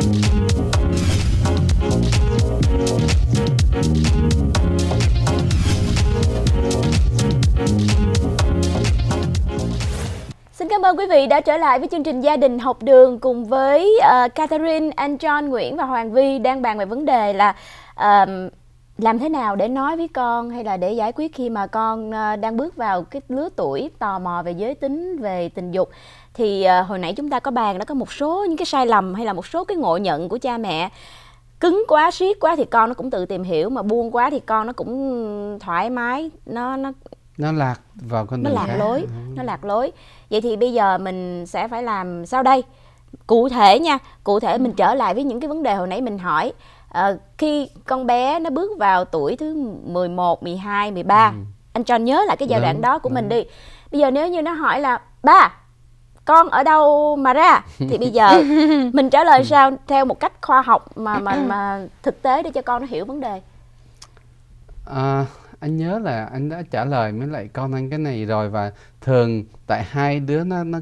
Xin cảm ơn quý vị đã trở lại với chương trình Gia đình học đường cùng với uh, Catherine, anh John, Nguyễn và Hoàng Vi đang bàn về vấn đề là uh, làm thế nào để nói với con hay là để giải quyết khi mà con uh, đang bước vào cái lứa tuổi tò mò về giới tính, về tình dục thì uh, hồi nãy chúng ta có bàn đó có một số những cái sai lầm hay là một số cái ngộ nhận của cha mẹ cứng quá siết quá thì con nó cũng tự tìm hiểu mà buông quá thì con nó cũng thoải mái nó nó nó lạc vào con nó lạc khác. lối Ừ. nó lạc lối vậy thì bây giờ mình sẽ phải làm sao đây cụ thể nha cụ thể mình trở lại với những cái vấn đề hồi nãy mình hỏi Ờ, khi con bé nó bước vào tuổi thứ 11, 12, 13 Ừ. anh cho nhớ lại cái giai đoạn đó của mình đúng. đi bây giờ nếu như nó hỏi là ba con ở đâu mà ra? Thì bây giờ mình trả lời sao theo một cách khoa học mà mà mà thực tế để cho con nó hiểu vấn đề. À, anh nhớ là anh đã trả lời với lại con anh cái này rồi và thường tại hai đứa nó nó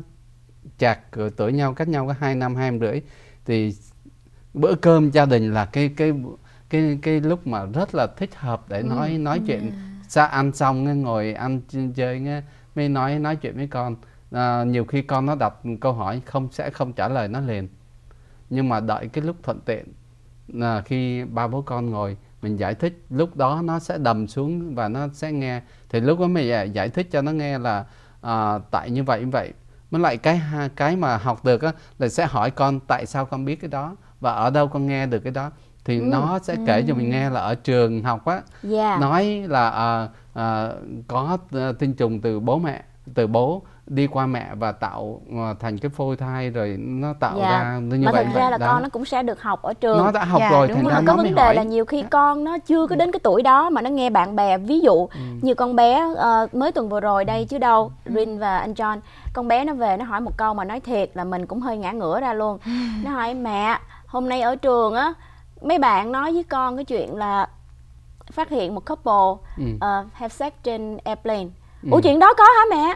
chạc tuổi nhau cách nhau có hai năm hai năm rưỡi thì bữa cơm gia đình là cái cái cái cái lúc mà rất là thích hợp để nói nói chuyện. Sao ăn xong nghe, ngồi ăn ch- chơi nghe, mới nói nói chuyện với con à, nhiều khi con nó đặt câu hỏi không sẽ không trả lời nó liền. Nhưng mà đợi cái lúc thuận tiện là khi ba bố con ngồi mình giải thích lúc đó nó sẽ đầm xuống và nó sẽ nghe. Thì lúc đó mình giải- thích cho nó nghe là à, tại như vậy như vậy. Mới lại cái cái mà học được á là sẽ hỏi con tại sao con biết cái đó và ở đâu con nghe được cái đó. Thì nó sẽ kể cho mình nghe là ở trường học á dạ. nói là à, à, có à, tinh trùng từ bố mẹ từ bố đi qua mẹ và tạo à, thành cái phôi thai rồi nó tạo Dạ. ra như mà vậy thật ra là đó. con nó cũng sẽ được học ở trường. Nó đã học Dạ, rồi thành ra nó có vấn đề hỏi. là nhiều khi con nó chưa có đến cái tuổi đó mà nó nghe bạn bè ví dụ Ừ. như con bé ờ, mới tuần vừa rồi đây chứ đâu Rin và anh John. Con bé nó về nó hỏi một câu mà nói thiệt là mình cũng hơi ngã ngửa ra luôn. Nó hỏi mẹ hôm nay ở trường á mấy bạn nói với con cái chuyện là phát hiện một couple Ừ. ờ, have sex trên airplane Ừ. ủa chuyện đó có hả mẹ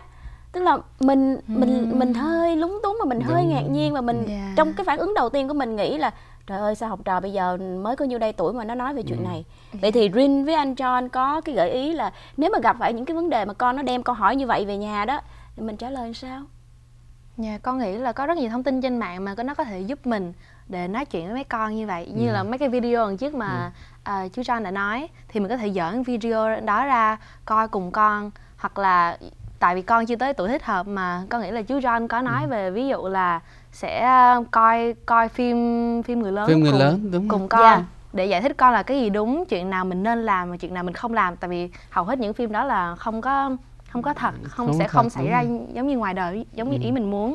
tức là mình mình mình hơi lúng túng và mình hơi Đúng. ngạc nhiên và mình Dạ. trong cái phản ứng đầu tiên của mình nghĩ là trời ơi sao học trò bây giờ mới có nhiêu đây tuổi mà nó nói về chuyện Ừ. này vậy thì Rin với anh John có cái gợi ý là nếu mà gặp phải những cái vấn đề mà con nó đem câu hỏi như vậy về nhà đó thì mình trả lời sao Dạ, con nghĩ là có rất nhiều thông tin trên mạng mà nó có thể giúp mình để nói chuyện với mấy con như vậy như Ừ. là mấy cái video lần trước mà à, chú John đã nói thì mình có thể dở video đó ra coi cùng con hoặc là tại vì con chưa tới tuổi thích hợp mà con nghĩ là chú John có Ừ. nói về ví dụ là sẽ à, coi coi phim phim người lớn phim người cùng, lớn đúng cùng con Dạ. để giải thích con là cái gì đúng chuyện nào mình nên làm và chuyện nào mình không làm tại vì hầu hết những phim đó là không có không có thật không, Không sẽ thật, không xảy ra rồi. giống như ngoài đời giống như Ừ. ý mình muốn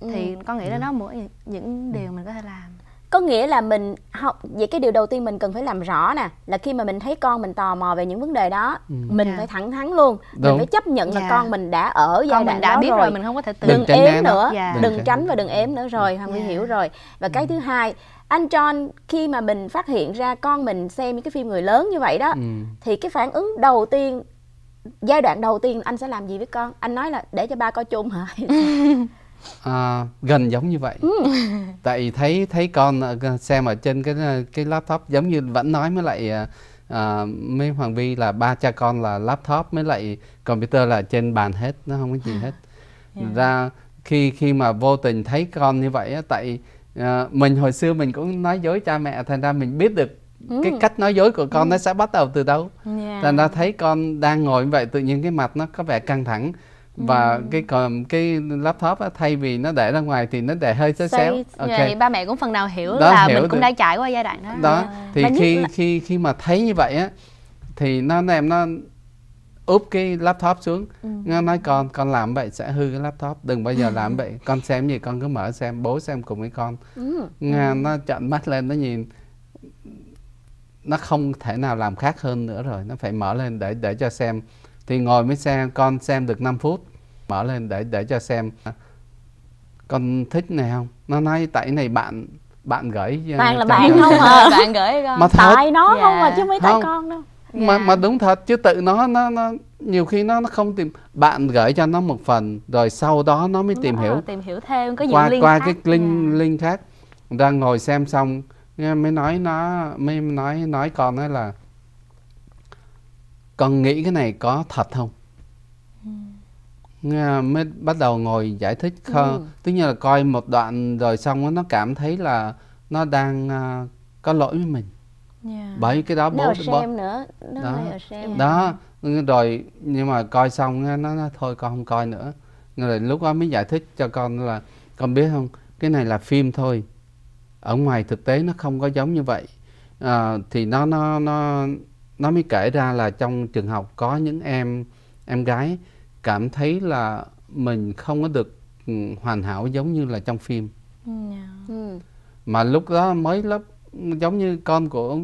thì Ừ. con nghĩ là đó mỗi những điều mình có thể làm có nghĩa là mình học vậy cái điều đầu tiên mình cần phải làm rõ nè là khi mà mình thấy con mình tò mò về những vấn đề đó mình Dạ. phải thẳng thắn luôn mình Đúng. phải chấp nhận là Dạ. con mình đã ở giai con đoạn mình đã đó biết rồi, rồi mình không có thể tự đừng ếm nữa Dạ. đừng Đừng tránh. tránh và đừng ếm nữa rồi hoàng huy Dạ. hiểu rồi và cái thứ hai anh John khi mà mình phát hiện ra con mình xem những cái phim người lớn như vậy đó Ừ. thì cái phản ứng đầu tiên giai đoạn đầu tiên anh sẽ làm gì với con anh nói là để cho ba coi chung hả À, gần giống như vậy. Ừ. tại thấy thấy con ờ, xem ở trên cái ờ, cái laptop giống như vẫn nói với lại ờ, à, mấy hoàng vi là ba cha con là laptop với lại computer là trên bàn hết nó không có gì hết. Ra khi khi mà vô tình thấy con như vậy á tại ờ, mình hồi xưa mình cũng nói dối cha mẹ thành ra mình biết được cái cách nói dối của con nó sẽ bắt đầu từ đâu. Dạ. thành ra thấy con đang ngồi như vậy tự nhiên cái mặt nó có vẻ căng thẳng và cái còn cái laptop á, thay vì nó để ra ngoài thì nó để hơi xéo xéo. Xoay- ok. Vậy ba mẹ cũng phần nào hiểu Đó, là hiểu mình cũng được. đã trải qua giai đoạn đó. Đó thì Và khi là- khi khi mà thấy như vậy á thì nó em nó úp cái laptop xuống. Nó nói con con làm vậy sẽ hư cái laptop đừng bao giờ làm vậy. Con xem gì con cứ mở xem bố xem cùng với con. Ừ. Nga nó trợn mắt lên nó nhìn. Nó không thể nào làm khác hơn nữa rồi nó phải mở lên để để cho xem. Thì ngồi mới xem con xem được 5 phút mở lên để để cho xem. Con thích này không? Nó nói tại này bạn bạn gửi toàn là bạn không à. bạn gửi con. Mà thật. Tại nó Dạ. không à chứ mấy tại Không. con đâu. Mà Dạ. mà đúng thật chứ tự nó nó nó nhiều khi nó nó không tìm. Bạn gửi cho nó một phần rồi sau đó nó mới tìm Đúng hiểu. tìm hiểu thêm có qua link qua khác. cái link Dạ. link khác. Đang ngồi xem xong nghe mới nói nó mới nói nói con nói là con nghĩ cái này có thật không? Nghe, mới bắt đầu ngồi giải thích không Ừ. tất nhiên là coi một đoạn rồi xong nó cảm thấy là nó đang à, có lỗi với mình Yeah. bởi cái đó nó bố ở bố xem nữa nó Đó. ở xem đó rồi nhưng mà coi xong á, nó nói thôi con không coi nữa rồi lúc đó mới giải thích cho con là con biết không cái này là phim thôi ở ngoài thực tế nó không có giống như vậy à, thì nó nó nó nó mới kể ra là trong trường học có những em em gái cảm thấy là mình không có được ừ, hoàn hảo giống như là trong phim Yeah. ừ. mà lúc đó mới lớp giống như con của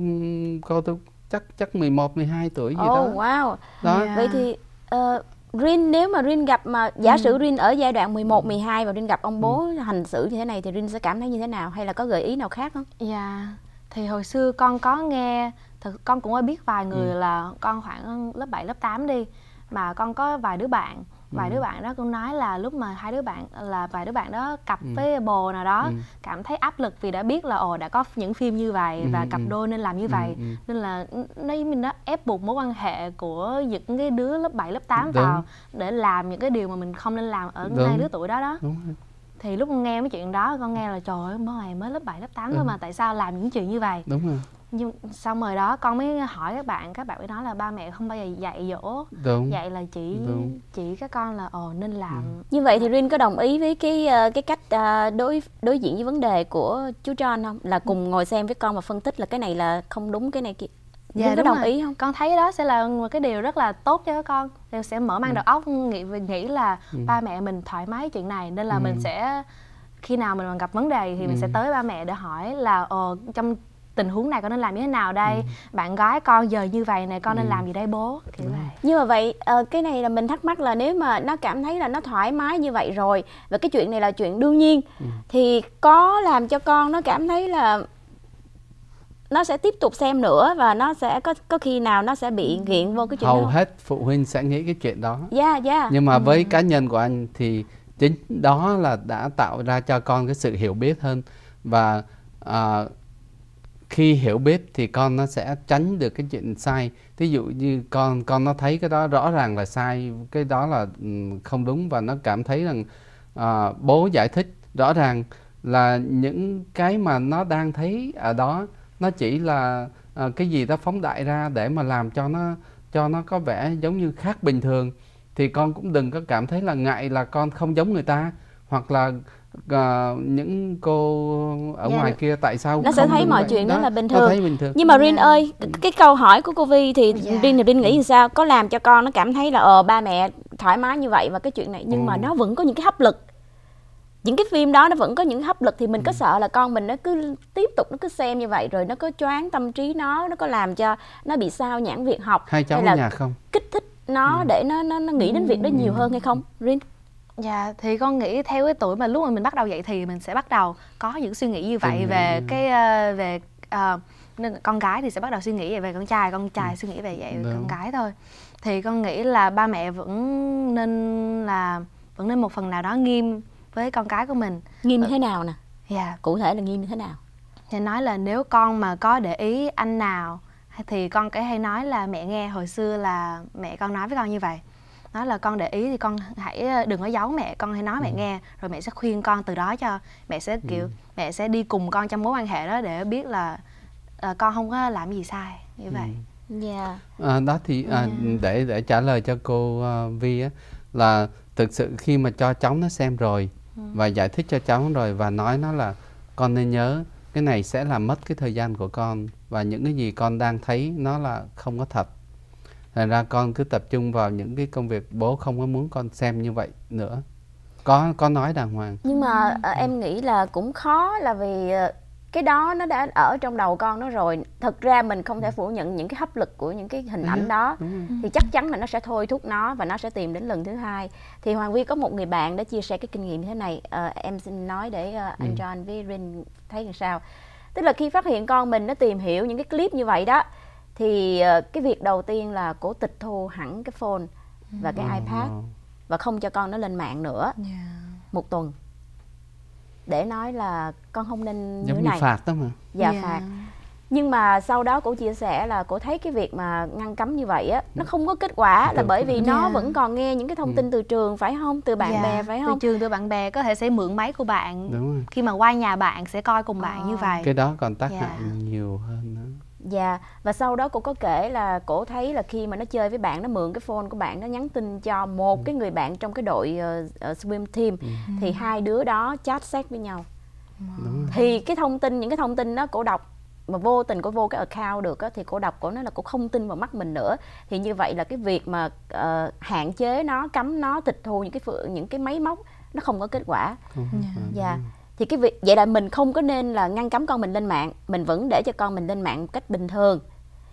cô tôi chắc chắc 11 12 tuổi gì oh đó wow đó Yeah. vậy thì uh, Rin nếu mà Rin gặp mà giả Ừ. sử Rin ở giai đoạn 11 12 và Rin gặp ông bố hành xử như thế này thì Rin sẽ cảm thấy như thế nào hay là có gợi ý nào khác không? Dạ thì hồi xưa con có nghe thật con cũng có biết vài người Ừ. là con khoảng lớp 7 lớp 8 đi mà con có vài đứa bạn vài Ừ. đứa bạn đó cũng nói là lúc mà hai đứa bạn là vài đứa bạn đó cặp Ừ. với bồ nào đó Ừ. cảm thấy áp lực vì đã biết là ồ đã có những phim như vậy Ừ, và cặp ừ. đôi nên làm như vậy Ừ, ừ. nên là nó mình nó ép buộc mối quan hệ của những cái đứa lớp 7 lớp 8 Đúng. vào để làm những cái điều mà mình không nên làm ở Đúng. ngay lứa tuổi đó đó đúng thì lúc nghe mấy chuyện đó con nghe là trời ơi bố mày mới lớp 7 lớp 8 thôi Ừ. mà tại sao làm những chuyện như vậy đúng rồi nhưng xong rồi đó con mới hỏi các bạn các bạn mới nói là ba mẹ không bao giờ dạy dỗ đúng dạy là chỉ Đúng. chỉ các con là ồ nên làm Như vậy thì Rin có đồng ý với cái ờ, cái cách ờ, đối đối diện với vấn đề của chú John không? Là cùng ngồi xem với con và phân tích là cái này là không đúng cái này kia. Rin có Dạ, đúng đồng rồi. ý không? con thấy đó sẽ là một cái điều rất là tốt cho các con Thì sẽ mở mang đầu óc nghĩ nghĩ là ba mẹ mình thoải mái chuyện này nên là Ừ. mình sẽ khi nào mình gặp vấn đề thì mình sẽ Ừ. tới ba mẹ để hỏi là ờ trong tình huống này con nên làm như thế nào đây bạn gái con giờ như vậy này con nên Ừ. làm gì đây bố kiểu vậy Nhưng mà vậy ờ, cái này là mình thắc mắc là nếu mà nó cảm thấy là nó thoải mái như vậy rồi và cái chuyện này là chuyện đương nhiên Ừ. thì có làm cho con nó cảm thấy là nó sẽ tiếp tục xem nữa và nó sẽ có có khi nào nó sẽ bị nghiện vô cái chuyện đó hầu không? hết phụ huynh sẽ nghĩ cái chuyện đó Dạ dạ. nhưng mà với cá nhân của anh thì chính đó là đã tạo ra cho con cái sự hiểu biết hơn và à, khi hiểu biết thì con nó sẽ tránh được cái chuyện sai. Ví dụ như con con nó thấy cái đó rõ ràng là sai cái đó là không đúng và nó cảm thấy rằng à, bố giải thích rõ ràng là những cái mà nó đang thấy ở đó nó chỉ là à, cái gì đó phóng đại ra để mà làm cho nó cho nó có vẻ giống như khác bình thường. Thì con cũng đừng có cảm thấy là ngại là con không giống người ta hoặc là à, những cô ở Dạ, ngoài nó- kia tại sao nó sẽ không thấy mọi vậy? chuyện đó là bình thường. thấy bình thường Nhưng mà Rin Dạ. ơi, cái, cái câu hỏi của cô Vi thì Dạ. Rin thì Rin nghĩ như sao? Có làm cho con nó cảm thấy là ờ ba mẹ thoải mái như vậy và cái chuyện này nhưng mà Ừ. nó vẫn có những cái hấp lực. Những cái phim đó nó vẫn có những hấp lực thì mình Ừ. có sợ là con mình nó cứ tiếp tục nó cứ xem như vậy rồi nó có choáng tâm trí nó, nó có làm cho nó bị sao nhãn việc học hai cháu hay ở là nhà không kích thích nó để nó nó nó nghĩ đến việc đó nhiều hơn hay không? Rin. Dạ thì con nghĩ theo cái tuổi mà lúc mà mình bắt đầu dậy thì mình sẽ bắt đầu có những suy nghĩ như vậy về cái ờ, về ờ, nên con gái thì sẽ bắt đầu suy nghĩ về- con trai, con trai suy nghĩ về vậy về con Đúng. gái thôi. Thì con nghĩ là ba mẹ vẫn nên là vẫn nên một phần nào đó nghiêm với con cái của mình. Nghiêm như thế nào nè? Dạ Cụ thể là nghiêm như thế nào? thì nói là nếu con mà có để ý anh nào thì con cái hay nói là mẹ nghe hồi xưa là mẹ con nói với con như vậy nói là con để ý thì con hãy ờ, đừng có giấu mẹ con hãy nói mẹ nghe rồi mẹ sẽ khuyên con từ đó cho mẹ sẽ kiểu mẹ sẽ đi cùng con trong mối quan hệ đó để biết là ờ, con không có làm gì sai như vậy. Dạ. À, đó thì à, để để trả lời cho cô à, Vi á là thực sự khi mà cho cháu nó xem rồi và giải thích cho cháu rồi và nói nó là con nên nhớ cái này sẽ làm mất cái thời gian của con và những cái gì con đang thấy nó là không có thật. Thành ra con cứ tập trung vào những cái công việc bố không có muốn con xem như vậy nữa. Có có nói đàng hoàng. nhưng mà ờ, em nghĩ là cũng khó là vì ờ, cái đó nó đã ở trong đầu con nó rồi. Thực ra mình không thể phủ nhận những cái hấp lực của những cái hình ảnh đó. thì chắc chắn là nó sẽ thôi thúc nó và nó sẽ tìm đến lần thứ hai. Thì hoàng vi có một người bạn đã chia sẻ cái kinh nghiệm như thế này. Ờ, em xin nói để ờ, anh John với Rin thấy làm sao. Tức là khi phát hiện con mình nó tìm hiểu những cái clip như vậy đó thì ờ, cái việc đầu tiên là cổ tịch thu hẳn cái phone và cái iPad Ờ, và không cho con nó lên mạng nữa. Một tuần. Để nói là con không nên như giống thế như này. phạt đó mà. Dạ Dạ. phạt. Nhưng mà sau đó cô chia sẻ là cô thấy cái việc mà ngăn cấm như vậy á nó không có kết quả là bởi vì nó Dạ. vẫn còn nghe những cái thông tin từ trường phải không? Từ bạn Dạ, bè phải không? từ trường từ bạn bè có thể sẽ mượn máy của bạn. Đúng rồi. Khi mà qua nhà bạn sẽ coi cùng bạn Ờ. như vậy. Cái đó còn tác Dạ. hại nhiều hơn nữa Dạ và sau đó cô có kể là cô thấy là khi mà nó chơi với bạn nó mượn cái phone của bạn nó nhắn tin cho một cái người bạn trong cái đội ờ, swim team. Thì hai đứa đó chat sex với nhau. Đúng rồi. Thì cái thông tin những cái thông tin đó cổ đọc mà vô tình cô vô cái account được á, thì cô đọc cổ nói là cô không tin vào mắt mình nữa. Thì như vậy là cái việc mà ờ, hạn chế nó cấm nó tịch thu những cái những cái máy móc nó không có kết quả. Dạ. dạ thì cái việc vậy là mình không có nên là ngăn cấm con mình lên mạng mình vẫn để cho con mình lên mạng một cách bình thường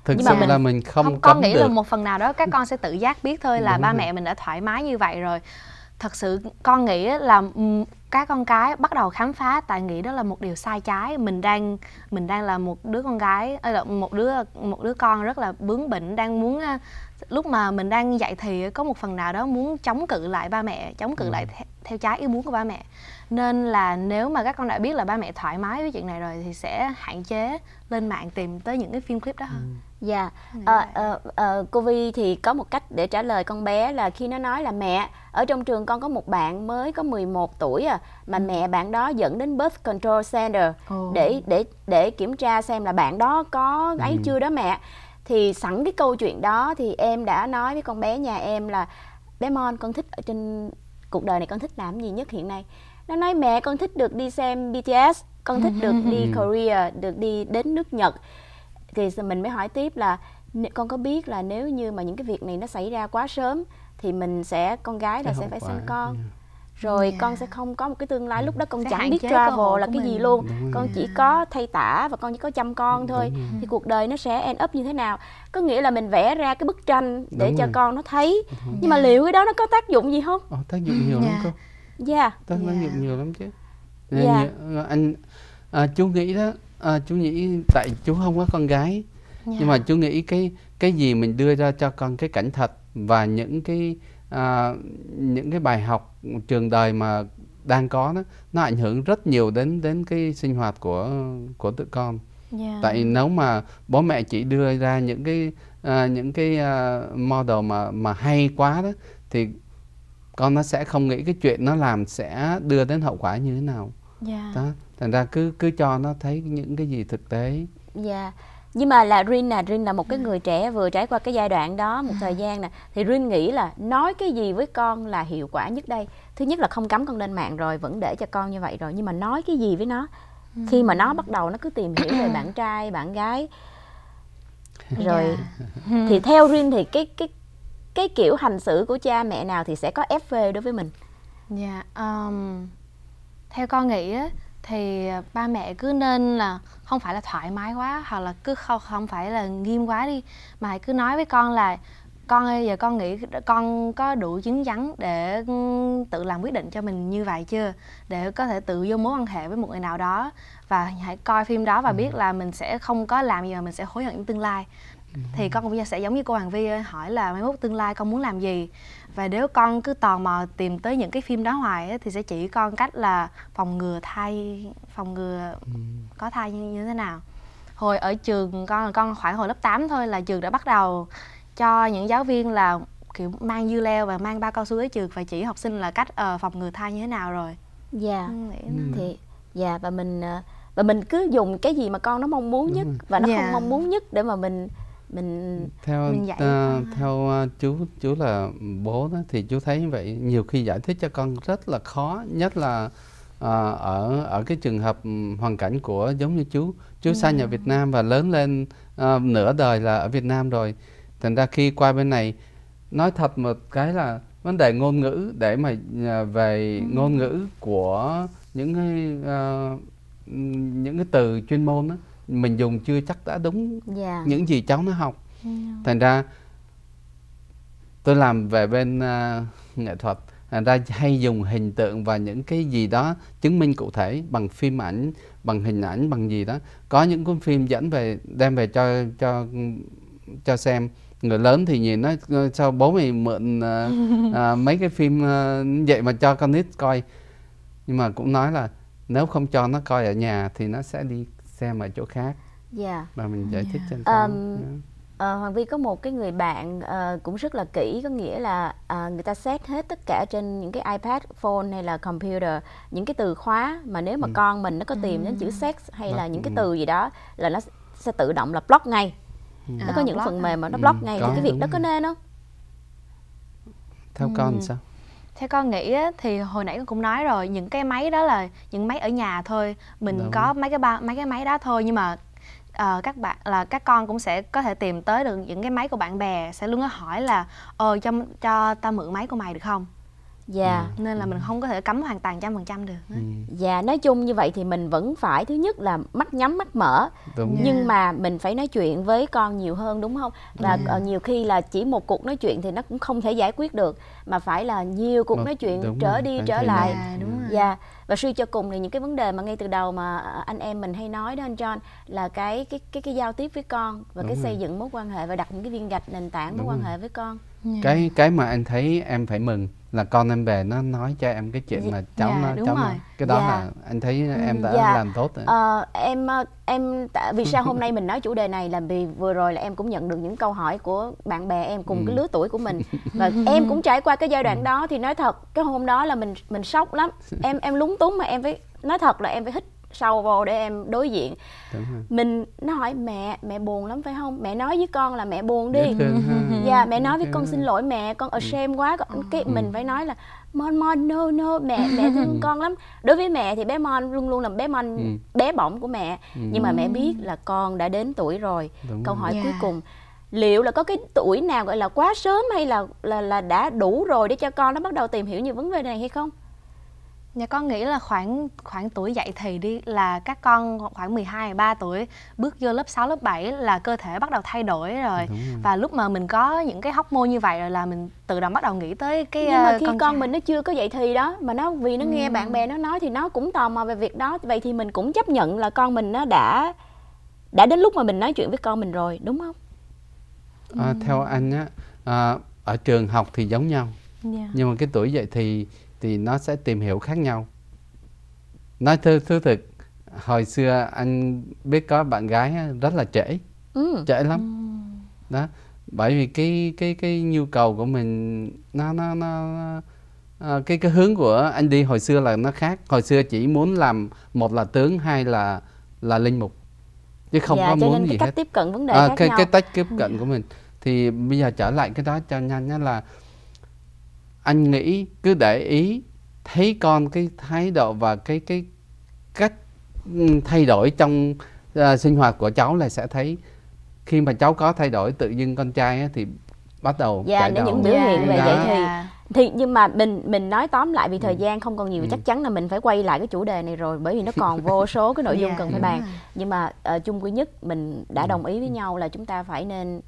thực Nhưng mà sự mình- là mình không, không, con nghĩ được là một phần nào đó các con sẽ tự giác biết thôi là Đúng ba rồi. mẹ mình đã thoải mái như vậy rồi thật sự con nghĩ là ừm, các con cái bắt đầu khám phá tại nghĩ đó là một điều sai trái mình đang mình đang là một đứa con gái hay là một đứa một đứa con rất là bướng bỉnh đang muốn lúc mà mình đang dạy thì có một phần nào đó muốn chống cự lại ba mẹ chống cự Ừ. lại theo, trái ý muốn của ba mẹ. Nên là nếu mà các con đã biết là ba mẹ thoải mái với chuyện này rồi thì sẽ hạn chế lên mạng tìm tới những cái phim clip đó hơn. Dạ, Nghĩ ờ, ờ, ờ, cô Vi thì có một cách để trả lời con bé là khi nó nói là mẹ ở trong trường con có một bạn mới có 11 tuổi à mà mẹ bạn đó dẫn đến birth control center để để để kiểm tra xem là bạn đó có ấy Ừ. chưa đó mẹ. Thì sẵn cái câu chuyện đó thì em đã nói với con bé nhà em là bé Mon con thích ở trên cuộc đời này con thích làm gì nhất hiện nay. Nó nói mẹ con thích được đi xem BTS, con thích được đi. Korea, được đi đến nước Nhật thì mình mới hỏi tiếp là "Nè- con có biết là nếu như mà những cái việc này nó xảy ra quá sớm thì mình sẽ con gái là sẽ phải sinh con dạ. Rồi Dạ. con sẽ không có một cái tương lai lúc đó con Sẽ chẳng biết travel là cái gì mình. luôn Đúng rồi. con chỉ có thay tả và con chỉ có chăm con thôi Đúng thì cuộc đời nó sẽ end up như thế nào có nghĩa là mình vẽ ra cái bức tranh để Đúng cho rồi. con nó thấy nhưng mà liệu cái đó nó có tác dụng gì không Ồ, tác dụng nhiều lắm Dạ. cô dạ tác Dạ. dụng nhiều lắm chứ Dạ. Như- anh à, chú nghĩ đó à, chú nghĩ tại chú không có con gái Dạ. nhưng mà chú nghĩ cái cái gì mình đưa ra cho con cái cảnh thật và những cái à, những cái bài học trường đời mà đang có đó nó ảnh hưởng rất nhiều đến đến cái sinh hoạt của của tụi con Dạ. tại nếu mà bố mẹ chỉ đưa ra những cái à, những cái à, model mà mà hay quá đó thì con nó sẽ không nghĩ cái chuyện nó làm sẽ đưa đến hậu quả như thế nào Dạ. đó thành ra cứ cứ cho nó thấy những cái gì thực tế Dạ. Nhưng mà là Rin nè, Rin là một cái người trẻ vừa trải qua cái giai đoạn đó một thời gian nè thì Rin nghĩ là nói cái gì với con là hiệu quả nhất đây. Thứ nhất là không cấm con lên mạng rồi, vẫn để cho con như vậy rồi nhưng mà nói cái gì với nó khi mà nó bắt đầu nó cứ tìm hiểu về bạn trai, bạn gái rồi Dạ. thì theo Rin thì cái cái cái kiểu hành xử của cha mẹ nào thì sẽ có FV đối với mình. Dạ, um, theo con nghĩ á, thì ba mẹ cứ nên là không phải là thoải mái quá hoặc là cứ không không phải là nghiêm quá đi mà hãy cứ nói với con là con ơi giờ con nghĩ con có đủ chứng chắn để ừ, tự làm quyết định cho mình như vậy chưa? Để có thể tự vô mối quan hệ với một người nào đó. Và hãy coi phim đó và biết là mình sẽ không có làm gì mà mình sẽ hối hận trong tương lai thì con cũng sẽ giống như cô Hoàng Vi ơi, hỏi là mai mốt tương lai con muốn làm gì? Và nếu con cứ tò mò tìm tới những cái phim đó hoài á, thì sẽ chỉ con cách là phòng ngừa thai phòng ngừa có thai như, như thế nào. Hồi ở trường con con khoảng hồi lớp 8 thôi là trường đã bắt đầu cho những giáo viên là kiểu mang dưa leo và mang bao cao su tới trường và chỉ học sinh là cách ờ, phòng ngừa thai như thế nào rồi. Dạ. Ừ, nghĩ nó- thì dạ và mình ờ, và mình cứ dùng cái gì mà con nó mong muốn nhất và nó Dạ. không mong muốn nhất để mà mình mình theo Mình dạy con. theo ờ, chú chú là bố đó thì chú thấy như vậy. Nhiều khi giải thích cho con rất là khó nhất là ờ, ở ở cái trường hợp ừm, hoàn cảnh của giống như chú. Chú sang nhà Việt Nam và lớn lên ờ, nửa đời là ở Việt Nam rồi. Thành ra khi qua bên này nói thật một cái là vấn đề ngôn ngữ để mà về ngôn ngữ của những cái ờ, những cái từ chuyên môn đó mình dùng chưa chắc đã đúng dạ. những gì cháu nó học. Thành ra tôi làm về bên à, nghệ thuật thành ra hay dùng hình tượng và những cái gì đó chứng minh cụ thể bằng phim ảnh bằng hình ảnh bằng gì đó. Có những cuốn phim dẫn về đem về cho cho cho xem. Người lớn thì nhìn nó "Ơ, sao bố mày mượn à, à, mấy cái phim à, vậy mà cho con nít coi. Nhưng mà cũng nói là nếu không cho nó coi ở nhà thì nó sẽ đi xem ở chỗ khác dạ và mình giải thích cho Ờm, con yeah. Ờ, Hoàng Vi có một cái người bạn ờ, cũng rất là kỹ có nghĩa là à, người ta set hết tất cả trên những cái iPad, phone hay là computer những cái từ khóa mà nếu mà con mình nó có tìm đến chữ sex hay là Block, những cái ừ. từ gì đó là nó sẽ tự động là block ngay. Nó À, có những phần hả? mềm mà nó Ừ, block ngay thì có, cái việc đó có nên không? theo con sao theo con nghĩ á, thì hồi nãy con cũng nói rồi những cái máy đó là những máy ở nhà thôi. Mình Đúng. có mấy cái ba mấy cái máy đó thôi nhưng mà ờ, các bạn là các con cũng sẽ có thể tìm tới được những cái máy của bạn bè sẽ luôn có hỏi là ờ cho cho ta mượn máy của mày được không? Dạ. nên là mình không có thể cấm hoàn toàn trăm phần trăm được ừ. Dạ nói chung như vậy thì mình vẫn phải thứ nhất là mắt nhắm mắt mở. Đúng. Dạ. nhưng mà mình phải nói chuyện với con nhiều hơn đúng không? Và ờ, nhiều khi là chỉ một cuộc nói chuyện thì nó cũng không thể giải quyết được mà phải là nhiều cuộc Một- nói chuyện đúng trở rồi, đi trở lại gian. Dạ, đúng rồi. dạ và suy cho cùng thì những cái vấn đề mà ngay từ đầu mà ờ, anh em mình hay nói đó anh John là cái cái cái cái giao tiếp với con và Đúng cái rồi. xây dựng mối quan hệ và đặt những cái viên gạch nền tảng mối quan hệ với con cái cái mà anh thấy em phải mừng là con em về nó nói cho em cái chuyện mà cháu Dạ, nó cháu rồi. nói cái đó Dạ. là anh thấy em đã dạ. làm tốt rồi Ờ, em ờ, em tại- vì sao hôm nay mình nói chủ đề này là vì vừa rồi là em cũng nhận được những câu hỏi của bạn bè em cùng Ừ. cái lứa tuổi của mình và em cũng trải qua cái giai đoạn đó thì nói thật cái hôm đó là mình mình sốc lắm. Em em lúng túng mà em phải nói thật là em phải hít sâu vô để em đối diện. Đúng rồi. Mình nó hỏi mẹ mẹ buồn lắm phải không? Mẹ nói với con là mẹ buồn đi. Dạ mẹ nói với con xin lỗi mẹ con ashamed quá con cái mình phải nói là mon mon no no mẹ mẹ thương con lắm. Đối với mẹ thì bé mon luôn luôn là bé mon Ừ. bé bỏng của mẹ. Nhưng mà mẹ biết là con đã đến tuổi rồi. Đúng câu hỏi Dạ. cuối cùng liệu là có cái tuổi nào gọi là quá sớm hay là là là đã đủ rồi để cho con nó bắt đầu tìm hiểu những vấn đề này hay không Dạ con nghĩ là khoảng khoảng tuổi dậy thì đi là các con khoảng 12 13 tuổi bước vô lớp 6 lớp 7 là cơ thể bắt đầu thay đổi rồi. Rồi. Và lúc mà mình có những cái hormone như vậy rồi là mình tự động bắt đầu nghĩ tới cái nhưng mà ờ, khi con, trai. mình nó chưa có dậy thì đó mà nó vì nó nghe bạn bè nó nói thì nó cũng tò mò về việc đó vậy thì mình cũng chấp nhận là con mình nó đã đã đến lúc mà mình nói chuyện với con mình rồi đúng không À, theo anh á à, ở trường học thì giống nhau. Dạ. nhưng mà cái tuổi dậy thì thì nó sẽ tìm hiểu khác nhau. Nói thư thứ thực hồi xưa anh biết có bạn gái rất là trễ. Ừ. trễ lắm. Đó bởi vì cái cái cái nhu cầu của mình nó nó nó à, cái cái hướng của anh đi hồi xưa là nó khác. Hồi xưa chỉ muốn làm một là tướng hai là là linh mục chứ không dạ, có muốn gì cái cách hết. tiếp cận vấn đề à, khác cái nhau. cái cách tiếp cận của mình thì bây giờ trở lại cái đó cho nhanh nhá là anh nghĩ cứ để ý thấy con cái thái độ và cái cái cách ừ, thay đổi trong à, sinh hoạt của cháu là sẽ thấy khi mà cháu có thay đổi tự dưng con trai á, thì bắt đầu Dạ, để những biểu hiện về Đó. dậy thì Dạ. thì nhưng mà mình mình nói tóm lại vì Ừ. thời gian không còn nhiều chắc chắn là mình phải quay lại cái chủ đề này rồi bởi vì nó còn vô số cái nội dung Dạ, cần phải bàn rồi. nhưng mà ờ, chung quy nhất mình đã đồng ý với nhau là chúng ta phải nên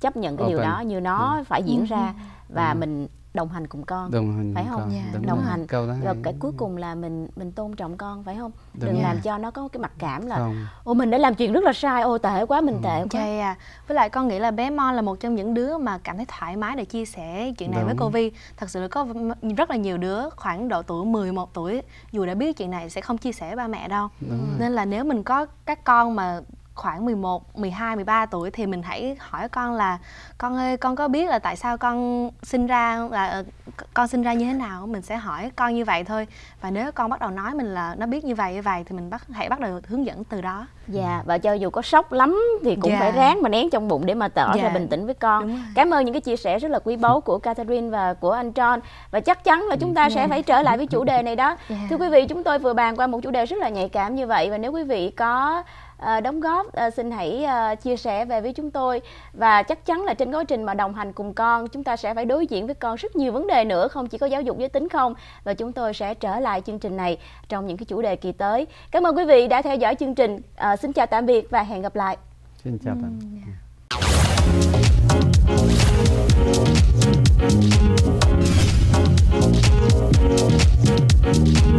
chấp nhận cái điều Open. đó như nó phải diễn ra và mình đồng hành cùng con đồng hành phải không? con. Dạ, Đúng đồng hành câu đó rồi cái cuối cùng là mình mình tôn trọng con phải không Đúng đừng rồi. làm cho nó có cái mặc cảm là không ô mình đã làm chuyện rất là sai ô tệ quá mình tệ quá Dạ, dạ. Với lại con nghĩ là bé Mon là một trong những đứa mà cảm thấy thoải mái để chia sẻ chuyện này với Đúng. cô Vi. Thật sự là có rất là nhiều đứa khoảng độ tuổi 11 tuổi dù đã biết chuyện này sẽ không chia sẻ với ba mẹ đâu. Đúng rồi. Nên là nếu mình có các con mà khoảng 11, 12, 13 tuổi thì mình hãy hỏi con là con ơi con có biết là tại sao con sinh ra là ờ, con sinh ra như thế nào mình sẽ hỏi con như vậy thôi và nếu con bắt đầu nói mình là nó biết như vậy như vậy thì mình bắt hãy bắt đầu hướng dẫn từ đó Dạ và cho dù có sốc lắm thì cũng Dạ. phải ráng mà nén trong bụng để mà tỏ ra Dạ. bình tĩnh với con. Cảm ơn những cái chia sẻ rất là quý báu của Catherine và của anh John và chắc chắn là chúng ta sẽ phải trở lại với chủ đề này đó. Dạ. Thưa quý vị, chúng tôi vừa bàn qua một chủ đề rất là nhạy cảm như vậy và nếu quý vị có Ờ, đóng góp ờ, xin hãy ờ, chia sẻ về với chúng tôi. Và chắc chắn là trên quá trình mà đồng hành cùng con chúng ta sẽ phải đối diện với con rất nhiều vấn đề nữa không chỉ có giáo dục giới tính không. Và chúng tôi sẽ trở lại chương trình này trong những cái chủ đề kỳ tới. Cảm ơn quý vị đã theo dõi chương trình. Uh, xin chào tạm biệt và hẹn gặp lại. Xin chào tạm biệt. Uhm, yeah.